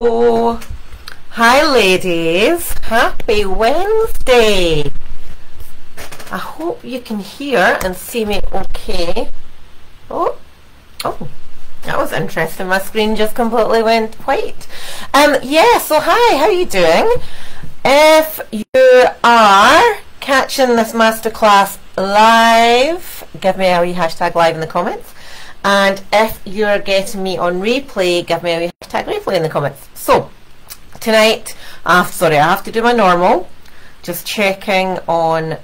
Oh, hi ladies. Happy Wednesday. I hope you can hear and see me okay. Oh, oh, that was interesting. My screen just completely went white. Um, yeah, so hi, how are you doing? If you are catching this masterclass live, give me a wee hashtag live in the comments. And if you're getting me on replay, give me a hashtag replay in the comments. So, tonight, uh, sorry, I have to do my normal. Just checking on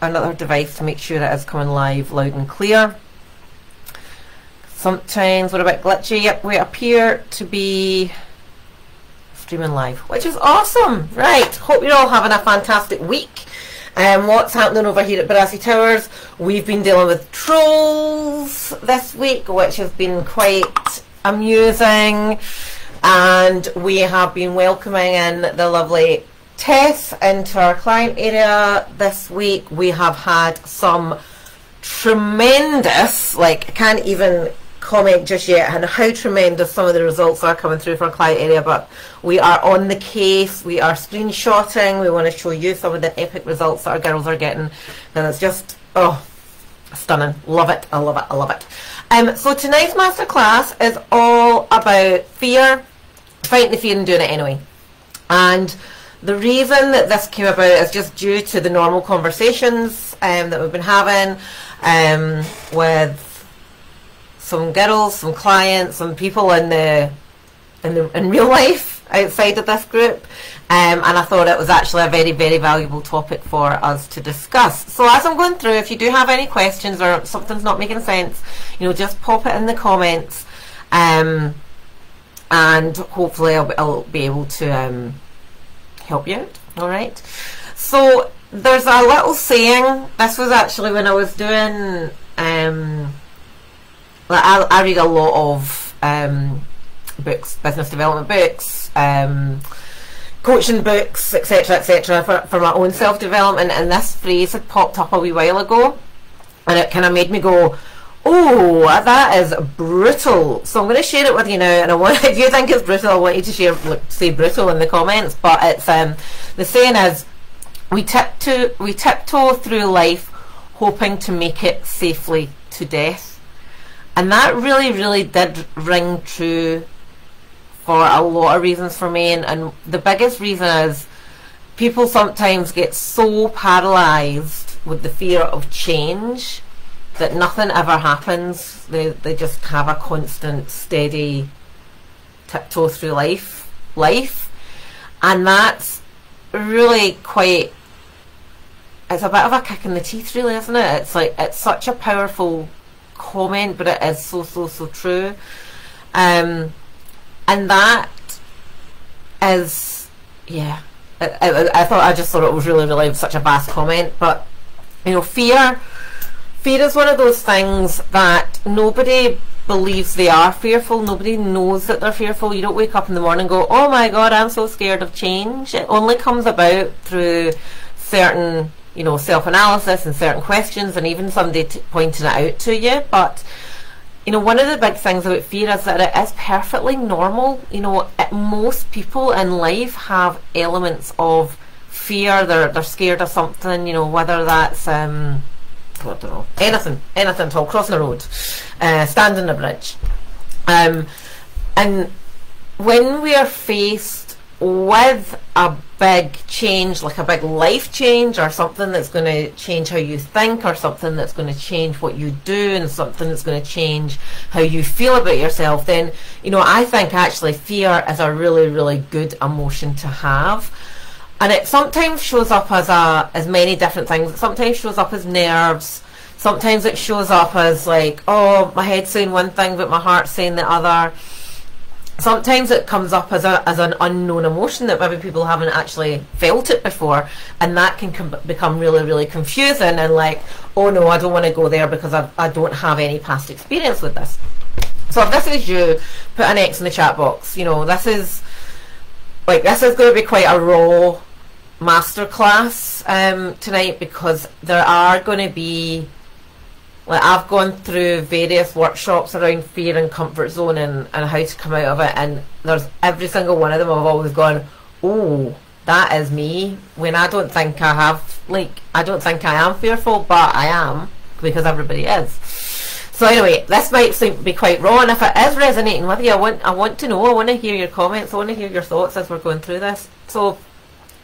another device to make sure it is coming live loud and clear. Sometimes we're a bit glitchy. Yep, we appear to be streaming live, which is awesome. Right, hope you're all having a fantastic week. Um, what's happening over here at Barassi Towers? We've been dealing with trolls this week, which has been quite amusing. And we have been welcoming in the lovely Tess into our client area this week. We have had some tremendous, like, I can't even comment just yet and how tremendous some of the results are coming through from client area, but we are on the case, we are screenshotting, we want to show you some of the epic results that our girls are getting, and it's just, oh, stunning. Love it, I love it, I love it. Um, so tonight's masterclass is all about fear, fighting the fear and doing it anyway. And the reason that this came about is just due to the normal conversations um, that we've been having um, with some girls, some clients, some people in the in the in real life outside of this group. Um, and I thought it was actually a very, very valuable topic for us to discuss. So as I'm going through, if you do have any questions or something's not making sense, you know, just pop it in the comments, um, and hopefully I'll, I'll, be able to um, help you out. All right. So there's a little saying. This was actually when I was doing um, like I, I read a lot of um, books, business development books, um, coaching books, etc., etc., for, for my own self development. And this phrase had popped up a wee while ago, and it kind of made me go, "Oh, that is brutal." So I'm going to share it with you now. And I want, if you think it's brutal, I want you to share, say brutal in the comments. But it's um, the saying is, "We tiptoe, we tiptoe through life, hoping to make it safely to death." And that really, really did ring true for a lot of reasons for me. And, and the biggest reason is people sometimes get so paralyzed with the fear of change that nothing ever happens. They, they just have a constant, steady tiptoe through life, life. And that's really quite, it's a bit of a kick in the teeth really, isn't it? It's like, it's such a powerful comment, but it is so, so, so true. Um, and that is, yeah, I, I, I, thought, I just thought it was really, really such a vast comment, but, you know, fear, fear is one of those things that nobody believes they are fearful. Nobody knows that they're fearful. You don't wake up in the morning and go, oh my god, I'm so scared of change. It only comes about through certain you know, self-analysis and certain questions and even somebody pointing it out to you. But, you know, one of the big things about fear is that it is perfectly normal. You know, it, most people in life have elements of fear. They're, they're scared of something, you know, whether that's, um, I don't know, anything, anything at all, crossing the road, uh, standing a bridge. Um, and when we are faced with a big change, like a big life change, or something that's going to change how you think, or something that's going to change what you do, and something that's going to change how you feel about yourself, then, you know, I think actually fear is a really, really good emotion to have. And it sometimes shows up as a as many different things. It sometimes shows up as nerves. Sometimes it shows up as like, oh, my head's saying one thing, but my heart's saying the other sometimes it comes up as, a, as an unknown emotion that maybe people haven't actually felt it before and that can com- become really really confusing and like oh no i don't want to go there because I've, i do not have any past experience with this. So if this is you put an x in the chat box. You know this is like this is going to be quite a raw masterclass um, tonight because there are going to be like I've gone through various workshops around fear and comfort zone and, and how to come out of it and there's every single one of them I've always gone, Oh, that is me when I don't think I have like I don't think I am fearful but I am because everybody is. So anyway, this might seem be quite raw and if it is resonating with you I want I want to know, I want to hear your comments, I want to hear your thoughts as we're going through this. So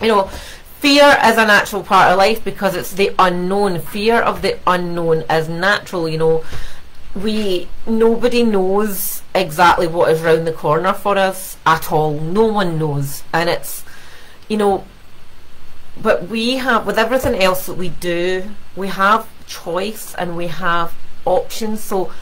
you know, Fear is a natural part of life because it's the unknown. Fear of the unknown is natural, you know. We nobody knows exactly what is round the corner for us at all. No one knows. And it's you know but we have with everything else that we do, we have choice and we have options. So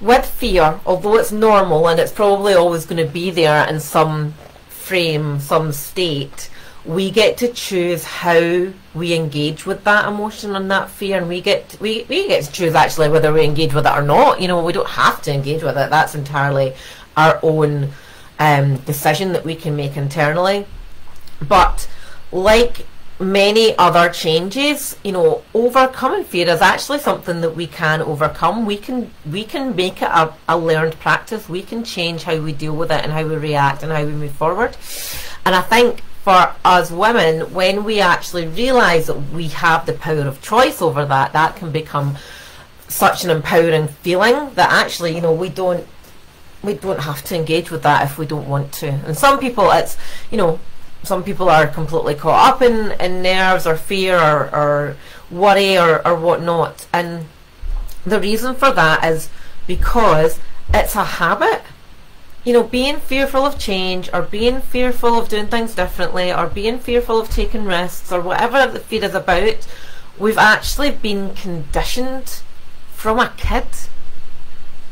with fear, although it's normal and it's probably always going to be there in some frame, some state, we get to choose how we engage with that emotion and that fear and we get we, we get to choose actually whether we engage with it or not. You know we don't have to engage with it. That's entirely our own um, decision that we can make internally. But like many other changes you know overcoming fear is actually something that we can overcome. We can we can make it a, a learned practice. We can change how we deal with it and how we react and how we move forward. And i think for us women, when we actually realise that we have the power of choice over that, that can become such an empowering feeling that actually, you know, we don't we don't have to engage with that if we don't want to. And some people, it's you know, some people are completely caught up in, in nerves or fear or, or worry or, or whatnot. And the reason for that is because it's a habit you know, being fearful of change or being fearful of doing things differently or being fearful of taking risks or whatever the fear is about, we've actually been conditioned from a kid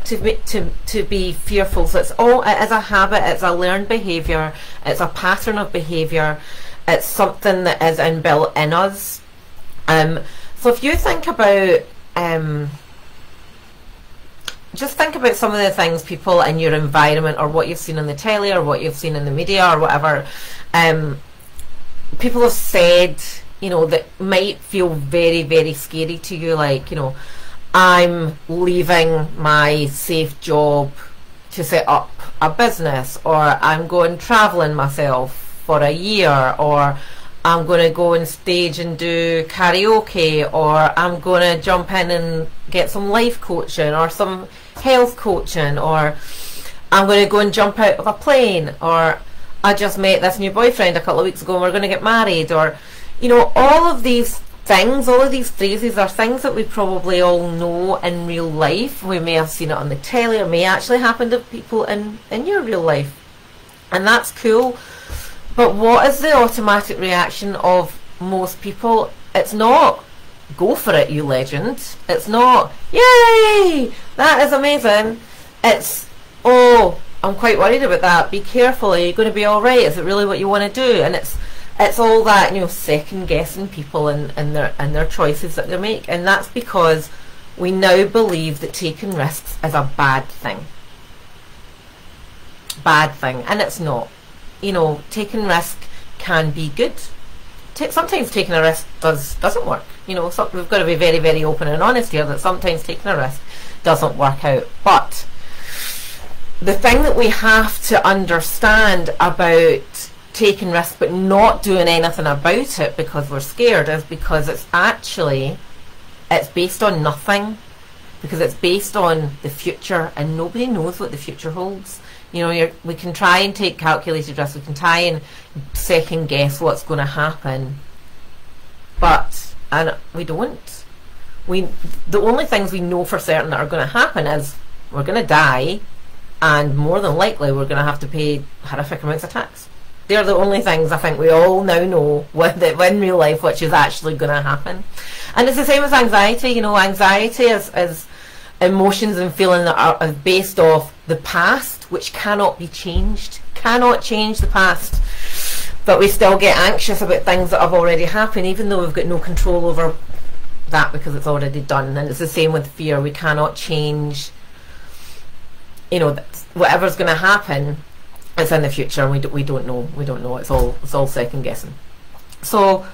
to be, to, to be fearful. So it's all, it is a habit, it's a learned behaviour, it's a pattern of behaviour, it's something that is inbuilt in us. Um, so if you think about um, just think about some of the things people in your environment or what you've seen on the telly or what you've seen in the media or whatever um, people have said you know that might feel very very scary to you like you know i'm leaving my safe job to set up a business or i'm going traveling myself for a year or I'm going to go on stage and do karaoke or I'm going to jump in and get some life coaching or some health coaching or I'm going to go and jump out of a plane or I just met this new boyfriend a couple of weeks ago and we're going to get married or you know all of these things all of these phrases are things that we probably all know in real life. We may have seen it on the telly or may actually happen to people in in your real life. And that's cool but what is the automatic reaction of most people? It's not, go for it, you legend. It's not, yay, that is amazing. It's, oh, I'm quite worried about that. Be careful. Are you going to be all right? Is it really what you want to do? And it's, it's all that you know, second guessing people and, and their and their choices that they make, and that's because we now believe that taking risks is a bad thing. Bad thing, and it's not you know, taking risk can be good. Sometimes taking a risk does doesn't work. You know, so we've got to be very very open and honest here that sometimes taking a risk doesn't work out. But the thing that we have to understand about taking risk but not doing anything about it because we're scared is because it's actually it's based on nothing because it's based on the future and nobody knows what the future holds you know, we can try and take calculated risks. We can try and second guess what's going to happen, but and we don't. We the only things we know for certain that are going to happen is we're going to die, and more than likely we're going to have to pay horrific amounts of tax. They're the only things I think we all now know when in real life which is actually going to happen. And it's the same as anxiety. You know, anxiety is, is emotions and feeling that are based off the past, which cannot be changed, cannot change the past. But we still get anxious about things that have already happened, even though we've got no control over that because it's already done. And it's the same with fear. We cannot change, you know, whatever's going to happen. It's in the future, we do, we don't know. We don't know. It's all it's all second guessing. So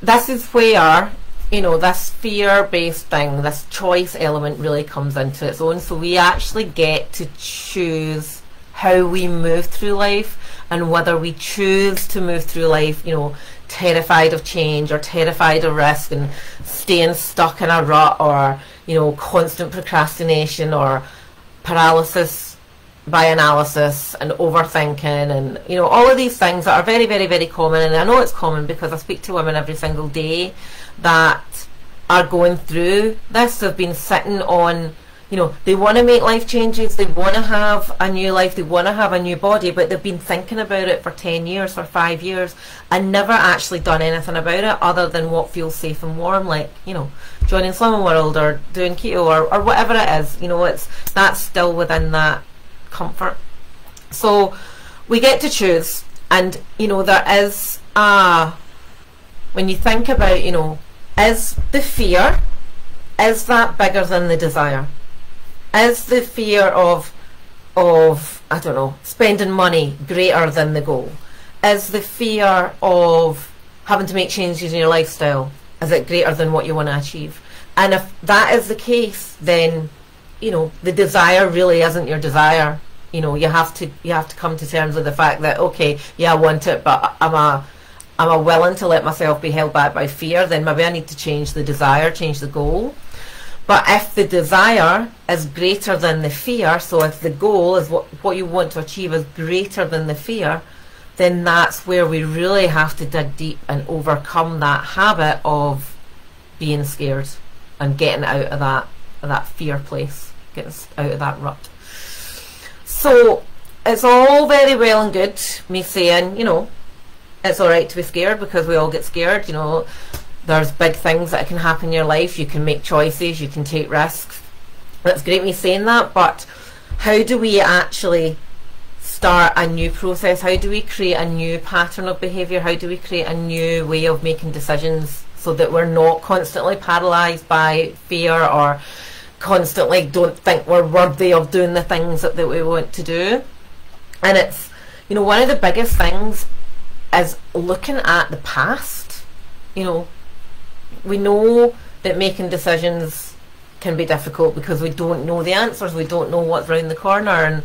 this is where you know, this fear based thing, this choice element really comes into its own. So we actually get to choose how we move through life and whether we choose to move through life, you know, terrified of change or terrified of risk and staying stuck in a rut or, you know, constant procrastination or paralysis by analysis and overthinking and you know all of these things that are very very very common. And I know it's common because I speak to women every single day that are going through this. They've been sitting on you know they want to make life changes. They want to have a new life. They want to have a new body but they've been thinking about it for 10 years for 5 years and never actually done anything about it other than what feels safe and warm like you know joining Slimming World or doing keto or, or whatever it is. You know it's that's still within that comfort. So we get to choose, and you know, there is a when you think about, you know, is the fear, is that bigger than the desire? Is the fear of of I don't know, spending money greater than the goal? Is the fear of having to make changes in your lifestyle is it greater than what you want to achieve? And if that is the case, then you know the desire really isn't your desire. You know you have to you have to come to terms with the fact that okay yeah I want it but I'm a am I willing to let myself be held back by fear then maybe I need to change the desire change the goal. But if the desire is greater than the fear so if the goal is what what you want to achieve is greater than the fear then that's where we really have to dig deep and overcome that habit of being scared and getting out of that that fear place getting out of that rut so it's all very well and good me saying, you know, it's all right to be scared because we all get scared. You know, there's big things that can happen in your life. You can make choices. You can take risks. That's great me saying that, but how do we actually start a new process? How do we create a new pattern of behaviour? How do we create a new way of making decisions so that we're not constantly paralysed by fear or constantly don't think we're worthy of doing the things that, that we want to do. And it's, you know, one of the biggest things is looking at the past. You know, we know that making decisions can be difficult because we don't know the answers, we don't know what's around the corner. And,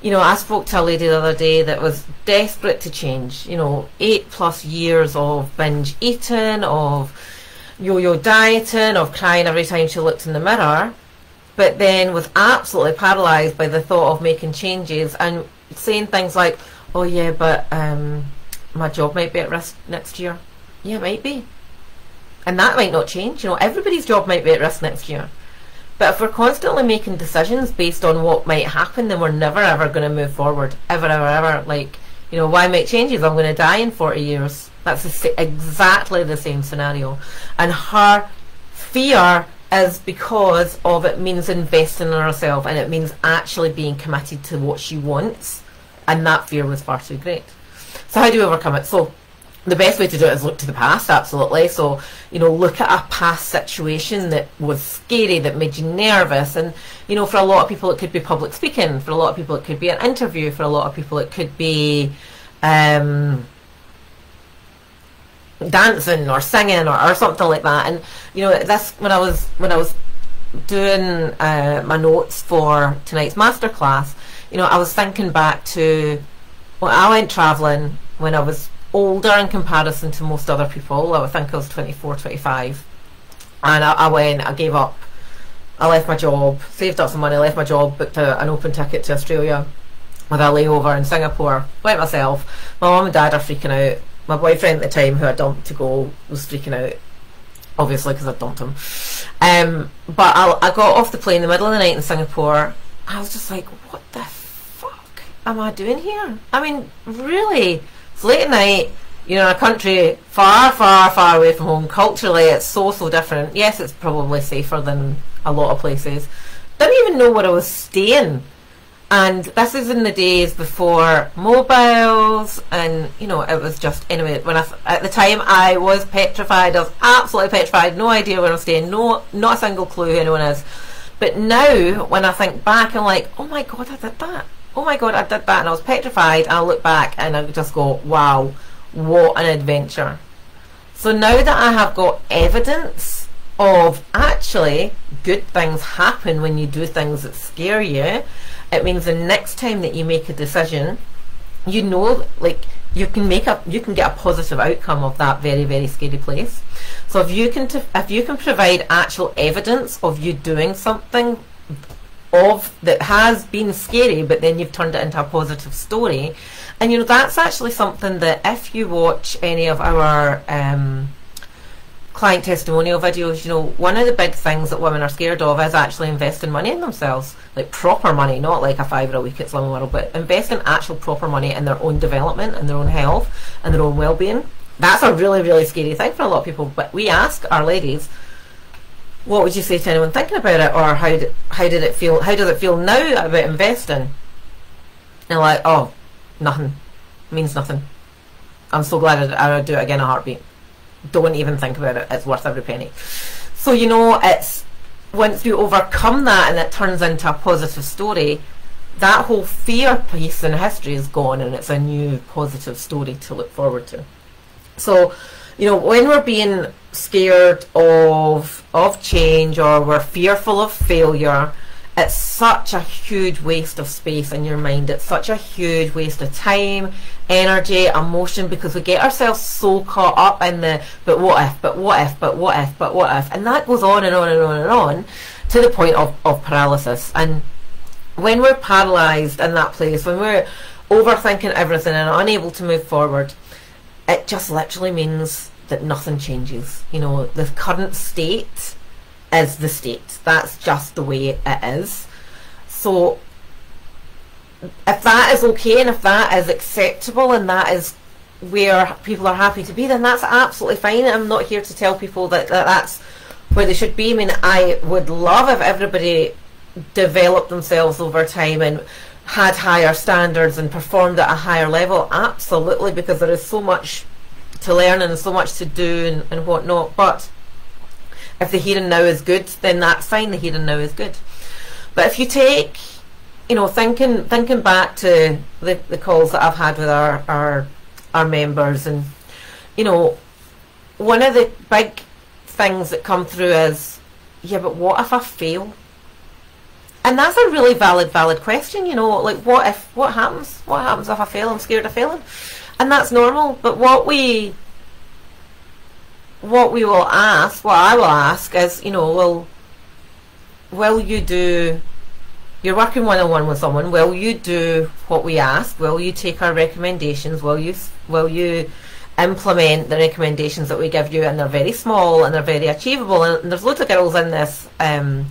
you know, I spoke to a lady the other day that was desperate to change, you know, eight plus years of binge eating, of yo yo dieting, of crying every time she looked in the mirror but then was absolutely paralysed by the thought of making changes and saying things like, "Oh yeah, but um, my job might be at risk next year." Yeah, it might be, and that might not change. You know, everybody's job might be at risk next year. But if we're constantly making decisions based on what might happen, then we're never ever going to move forward. Ever, ever, ever. Like, you know, why make changes? I'm going to die in 40 years. That's exactly the same scenario. And her fear is because of it means investing in herself and it means actually being committed to what she wants and that fear was far too great. So how do we overcome it? So the best way to do it is look to the past, absolutely. So, you know, look at a past situation that was scary, that made you nervous. And, you know, for a lot of people, it could be public speaking. For a lot of people, it could be an interview. For a lot of people, it could be um, dancing or singing or, or something like that. And you know, this when I was when I was doing uh, my notes for tonight's masterclass, you know, I was thinking back to when I went travelling when I was older in comparison to most other people. I think I was 24, 25. And I, I went, I gave up. I left my job, saved up some money, left my job, booked a, an open ticket to Australia with a layover in Singapore. Went myself. My mum and dad are freaking out my boyfriend at the time, who I dumped to go, was freaking out. Obviously, because I dumped him. Um, but I, I got off the plane in the middle of the night in Singapore. I was just like, what the fuck am I doing here? I mean, really? It's late at night. You know, a country far, far, far away from home. Culturally, it's so, so different. Yes, it's probably safer than a lot of places. Didn't even know where I was staying and this is in the days before mobiles and you know it was just anyway when I at the time I was petrified I was absolutely petrified no idea where I'm staying no not a single clue who anyone is. But now when I think back I'm like oh my god I did that. Oh my god I did that. And I was petrified and I look back and I just go wow what an adventure. So now that I have got evidence of actually good things happen when you do things that scare you, it means the next time that you make a decision, you know, like you can make a you can get a positive outcome of that very very scary place. So if you can if you can provide actual evidence of you doing something of that has been scary, but then you've turned it into a positive story, and you know that's actually something that if you watch any of our um, client testimonial videos, you know, one of the big things that women are scared of is actually investing money in themselves, like proper money, not like a fiver a week at Slimming World, but investing actual proper money in their own development and their own health and their own well-being. That's a really, really scary thing for a lot of people. But we ask our ladies, what would you say to anyone thinking about it, or how did, how did it feel? How does it feel now about investing? And like, oh, nothing, means nothing. I'm so glad I would do it again a heartbeat don't even think about it. It's worth every penny. So you know, it's once you overcome that and it turns into a positive story, that whole fear piece in history is gone and it's a new positive story to look forward to. So, you know, when we're being scared of of change or we're fearful of failure, it's such a huge waste of space in your mind. It's such a huge waste of time, energy, emotion, because we get ourselves so caught up in the but what if, but what if, but what if, but what if, and that goes on and on and on and on to the point of, of paralysis. And when we're paralyzed in that place, when we're overthinking everything and unable to move forward, it just literally means that nothing changes. You know, the current state is the state. That's just the way it is. So if that is okay and if that is acceptable and that is where people are happy to be, then that's absolutely fine. I'm not here to tell people that, that that's where they should be. I mean, I would love if everybody developed themselves over time and had higher standards and performed at a higher level. Absolutely, because there is so much to learn and so much to do and, and whatnot. But if the here and now is good, then that's fine. The here and now is good. But if you take, you know, thinking thinking back to the, the calls that I've had with our, our our members, and you know, one of the big things that come through is, yeah, but what if I fail? And that's a really valid, valid question. You know, like what if, what happens? What happens if I fail? I'm scared of failing, and that's normal. But what we what we will ask, what I will ask is, you know, will will you do you're working one on one with someone, will you do what we ask? Will you take our recommendations? Will you will you implement the recommendations that we give you and they're very small and they're very achievable and there's loads of girls in this um,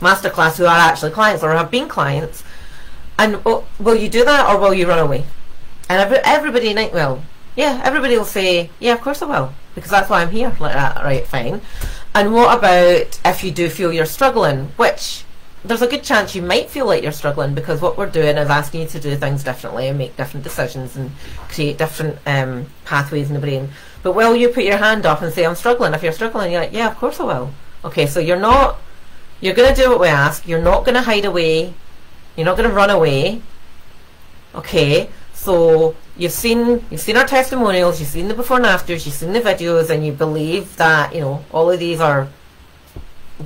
masterclass who are actually clients or have been clients and will, will you do that or will you run away? And every, everybody, well, yeah, everybody will say, yeah, of course I will because that's why I'm here. Like that, right? Fine. And what about if you do feel you're struggling? Which there's a good chance you might feel like you're struggling because what we're doing is asking you to do things differently and make different decisions and create different um, pathways in the brain. But will you put your hand up and say, I'm struggling? If you're struggling, you're like, yeah, of course I will. Okay, so you're not, you're going to do what we ask. You're not going to hide away. You're not going to run away. Okay, so you've seen you've seen our testimonials, you've seen the before and afters, you've seen the videos, and you believe that you know all of these are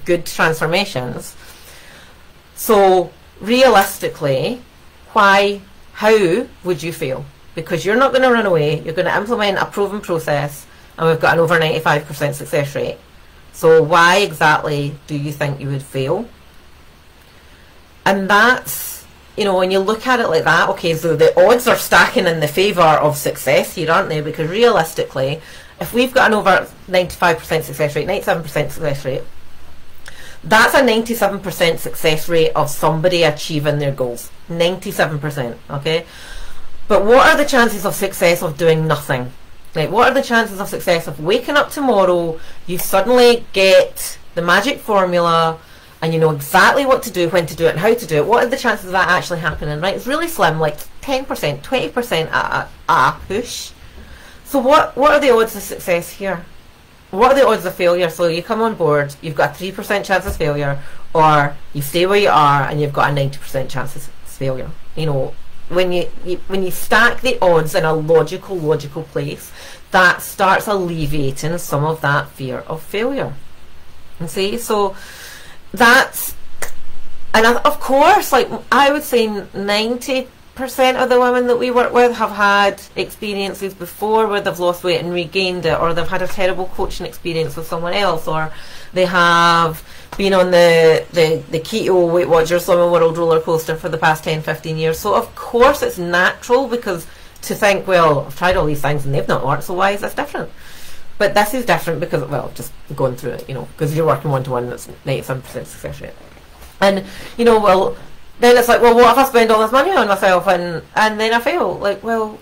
good transformations. So realistically, why, how would you feel? Because you're not going to run away. You're going to implement a proven process, and we've got an over 95% success rate. So why exactly do you think you would fail? And that's you know, when you look at it like that, okay, so the odds are stacking in the favour of success here, aren't they? Because realistically, if we've got an over 95% success rate, 97% success rate, that's a 97% success rate of somebody achieving their goals. 97%, okay? But what are the chances of success of doing nothing? Like, what are the chances of success of waking up tomorrow, you suddenly get the magic formula, and you know exactly what to do, when to do it, and how to do it, what are the chances of that actually happening, right? It's really slim, like 10%, 20% at a, a push. So what, what are the odds of success here? What are the odds of failure? So you come on board, you've got a 3% chance of failure, or you stay where you are and you've got a 90% chance of failure. You know, when you, you when you stack the odds in a logical logical place, that starts alleviating some of that fear of failure. And see, so that's and of course, like I would say, ninety percent of the women that we work with have had experiences before where they've lost weight and regained it, or they've had a terrible coaching experience with someone else, or they have been on the, the, the keto Weight Watchers Slimming World roller coaster for the past 10, 15 years. So of course it's natural because to think, well, I've tried all these things and they've not worked, so why is this different? But this is different because, well, just going through it, you know, because you're working one to one, that's 97% success rate. And, you know, well, then it's like, well, what if I spend all this money on myself and, and then I fail? Like, well,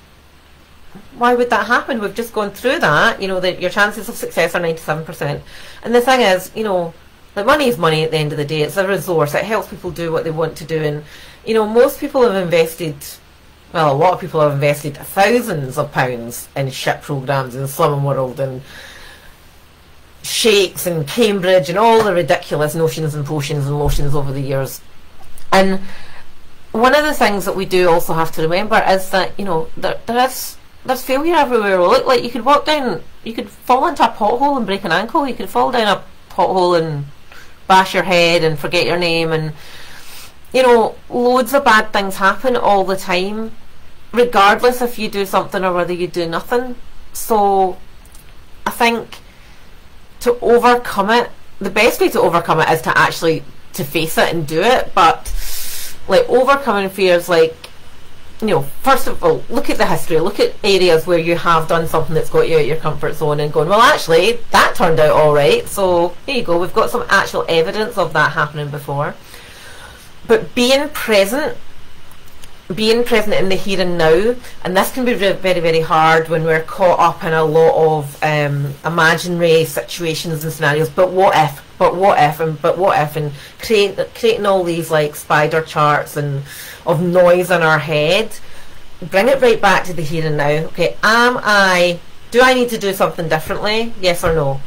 why would that happen? We've just gone through that, you know, that your chances of success are 97%. And the thing is, you know, like money is money at the end of the day. It's a resource. It helps people do what they want to do. And, you know, most people have invested, well, a lot of people have invested thousands of pounds in SHIT programs in Slimming World and shakes and Cambridge and all the ridiculous notions and potions and lotions over the years. And one of the things that we do also have to remember is that, you know, there, there is there's failure everywhere look. Like you could walk down, you could fall into a pothole and break an ankle. You could fall down a pothole and bash your head and forget your name. And you know, loads of bad things happen all the time, regardless if you do something or whether you do nothing. So, I think to overcome it, the best way to overcome it is to actually to face it and do it. But like overcoming fears, like you know, first of all, look at the history. Look at areas where you have done something that's got you out your comfort zone and going, well, actually, that turned out all right. So here you go. We've got some actual evidence of that happening before. But being present, being present in the here and now, and this can be very, very hard when we're caught up in a lot of um, imaginary situations and scenarios. But what if? But what if? And but what if? And create, creating all these like spider charts and of noise in our head, bring it right back to the here and now. Okay, am I, do I need to do something differently? Yes or no?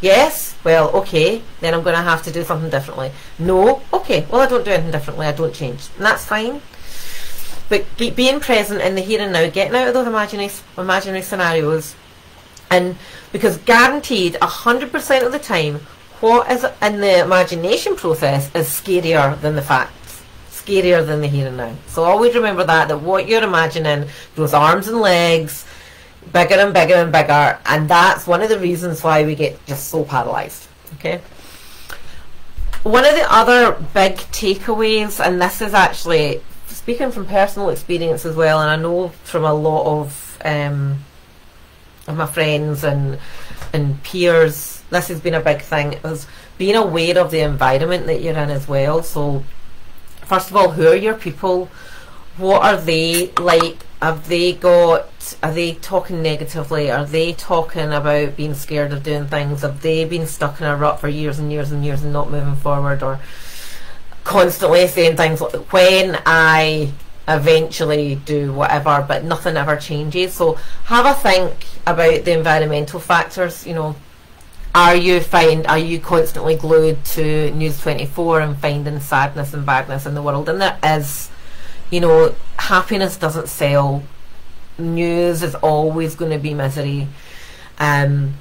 Yes? Well, okay, then I'm going to have to do something differently. No? Okay, well, I don't do anything differently, I don't change. And that's fine. But being present in the here and now, getting out of those imaginary, imaginary scenarios, and because guaranteed 100% of the time, what is in the imagination process is scarier than the facts, scarier than the here and now. So always remember that, that what you're imagining, those arms and legs, bigger and bigger and bigger, and that's one of the reasons why we get just so paralyzed. Okay. One of the other big takeaways, and this is actually speaking from personal experience as well, and I know from a lot of um, of my friends and and peers, this has been a big thing. Is being aware of the environment that you're in as well. So first of all, who are your people? What are they like? Have they got, are they talking negatively? Are they talking about being scared of doing things? Have they been stuck in a rut for years and years and years and not moving forward? Or constantly saying things like, when I eventually do whatever, but nothing ever changes. So have a think about the environmental factors, you know, are you find are you constantly glued to News 24 and finding sadness and badness in the world? And there is, you know, happiness doesn't sell. News is always going to be misery. Um,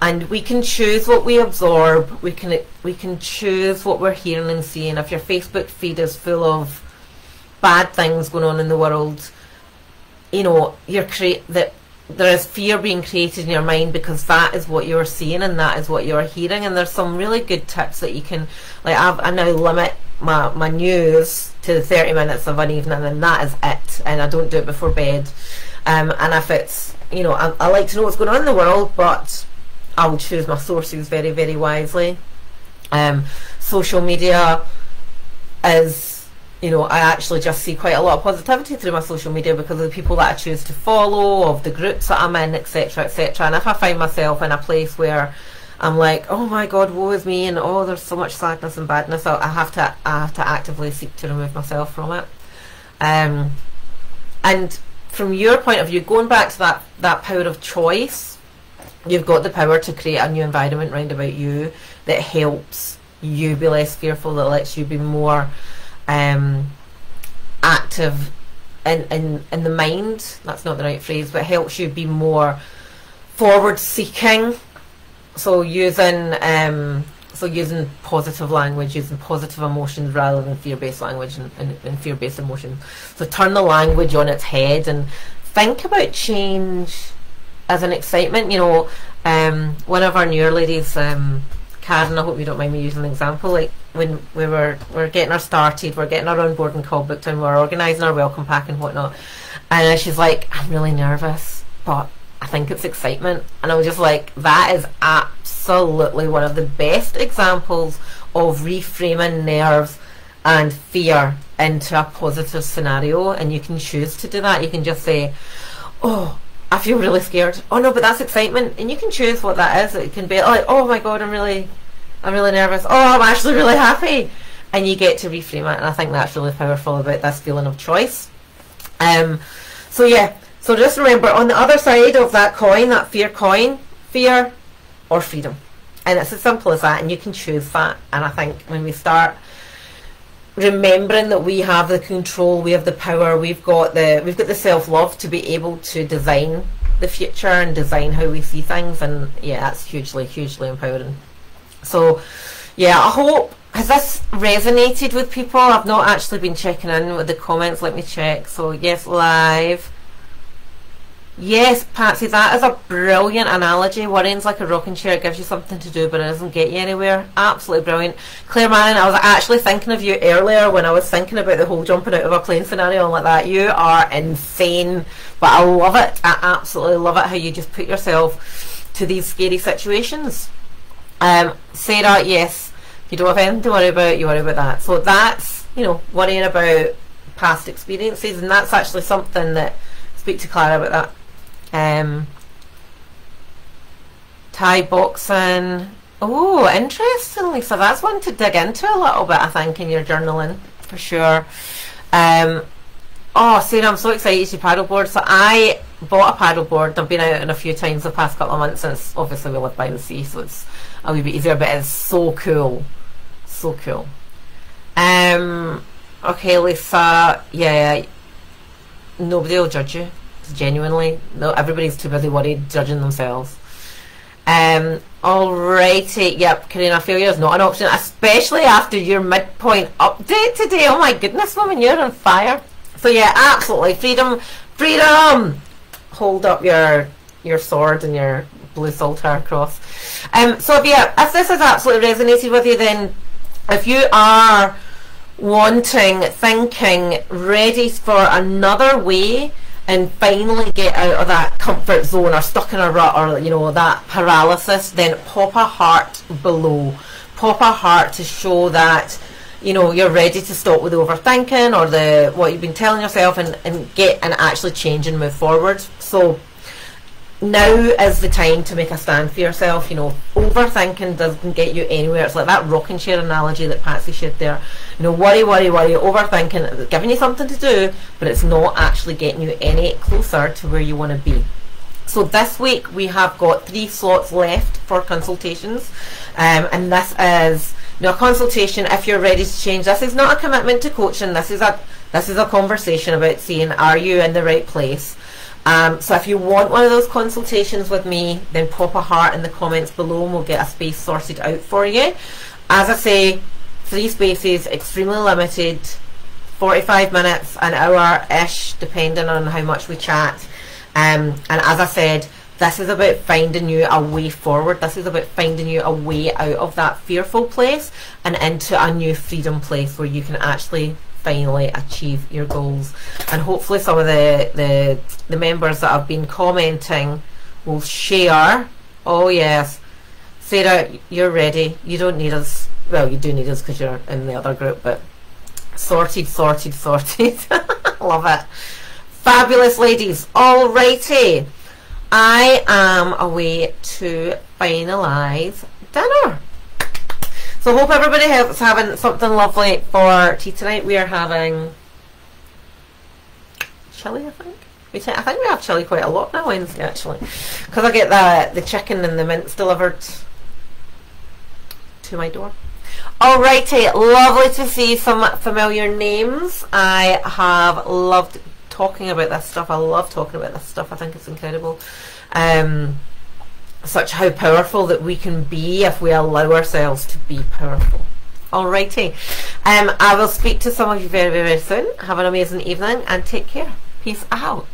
and we can choose what we absorb. We can we can choose what we're hearing and seeing. If your Facebook feed is full of bad things going on in the world, you know, you're create that there is fear being created in your mind because that is what you're seeing and that is what you're hearing and there's some really good tips that you can like I've, I now limit my, my news to the 30 minutes of an evening and that is it and I don't do it before bed um, and if it's you know I, I like to know what's going on in the world but I'll choose my sources very very wisely um, social media is you know, I actually just see quite a lot of positivity through my social media because of the people that I choose to follow, of the groups that I'm in, etc., etc. And if I find myself in a place where I'm like, oh my God, woe is me, and oh, there's so much sadness and badness, So I have to, I have to actively seek to remove myself from it. Um, and from your point of view, going back to that that power of choice, you've got the power to create a new environment round about you that helps you be less fearful, that lets you be more um, active in, in, in the mind, that's not the right phrase, but helps you be more forward seeking. So using um, so using positive language, using positive emotions rather than fear-based language and, and, and fear-based emotions. So turn the language on its head and think about change as an excitement. You know, um, one of our newer ladies, um, Karen, I hope you don't mind me using an example, like when we were we are getting her started, we're getting her on board booked and we're organising our welcome pack and whatnot. And she's like, I'm really nervous, but I think it's excitement. And I was just like, that is absolutely one of the best examples of reframing nerves and fear into a positive scenario. And you can choose to do that. You can just say, oh, I feel really scared. Oh no, but that's excitement, and you can choose what that is. It can be like, oh my god, I'm really, I'm really nervous. Oh, I'm actually really happy, and you get to reframe it. And I think that's really powerful about this feeling of choice. Um, so yeah, so just remember on the other side of that coin, that fear coin, fear or freedom, and it's as simple as that. And you can choose that. And I think when we start remembering that we have the control, we have the power, we've got the we've got the self love to be able to design the future and design how we see things, and yeah, that's hugely hugely empowering. So, yeah, I hope has this resonated with people. I've not actually been checking in with the comments. Let me check. So yes, live. Yes, Patsy, that is a brilliant analogy. Worrying's like a rocking chair. It gives you something to do, but it doesn't get you anywhere. Absolutely brilliant. Claire Manning, I was actually thinking of you earlier when I was thinking about the whole jumping out of a plane scenario and like that. You are insane, but I love it. I absolutely love it how you just put yourself to these scary situations. Um, Sarah, yes, you don't have anything to worry about, you worry about that. So that's, you know, worrying about past experiences, and that's actually something that, speak to Clara about that um, Thai boxing. Oh, interestingly, so that's one to dig into a little bit, I think, in your journaling, for sure. Um, oh, Sarah, I'm so excited to paddleboard. So I bought a paddleboard. I've been out in a few times the past couple of months since obviously we live by the sea, so it's a wee bit easier, but it's so cool. So cool. Um, okay, Lisa, yeah, nobody will judge you genuinely. No, everybody's too busy worried judging themselves. Um, alrighty, yep, Karina, failure is not an option, especially after your midpoint update today. Oh my goodness, woman, you're on fire. So yeah, absolutely, freedom, freedom. Hold up your your sword and your blue saltire cross. Um, so yeah, if this has absolutely resonated with you, then if you are wanting, thinking, ready for another way and finally get out of that comfort zone or stuck in a rut or you know that paralysis then pop a heart below. Pop a heart to show that you know you're ready to stop with overthinking or the what you've been telling yourself and, and get and actually change and move forward. So now is the time to make a stand for yourself. You know, overthinking doesn't get you anywhere. It's like that rocking chair analogy that Patsy shared there. You know, worry, worry, worry, overthinking, it's giving you something to do, but it's not actually getting you any closer to where you want to be. So this week we have got three slots left for consultations, um, and this is you know, a consultation if you're ready to change. This is not a commitment to coaching. This is a this is a conversation about seeing are you in the right place. Um, so if you want one of those consultations with me, then pop a heart in the comments below and we'll get a space sorted out for you. As I say, three spaces, extremely limited, 45 minutes, an hour-ish, depending on how much we chat. Um, and as I said, this is about finding you a way forward. This is about finding you a way out of that fearful place and into a new freedom place where you can actually finally achieve your goals. And hopefully some of the, the, the members that have been commenting will share. Oh yes, Sarah, you're ready. You don't need us. Well, you do need us because you're in the other group, but sorted, sorted, sorted. Love it. Fabulous ladies. Alrighty. I am away to finalise dinner. So hope everybody is having something lovely for tea tonight. We are having chili, I think. We t- I think we have chili quite a lot now Wednesday actually, because I get the the chicken and the mince delivered to my door. Alrighty, lovely to see some familiar names. I have loved talking about this stuff. I love talking about this stuff. I think it's incredible. Um, such how powerful that we can be if we allow ourselves to be powerful. Alrighty. Um, I will speak to some of you very, very soon. Have an amazing evening and take care. Peace out.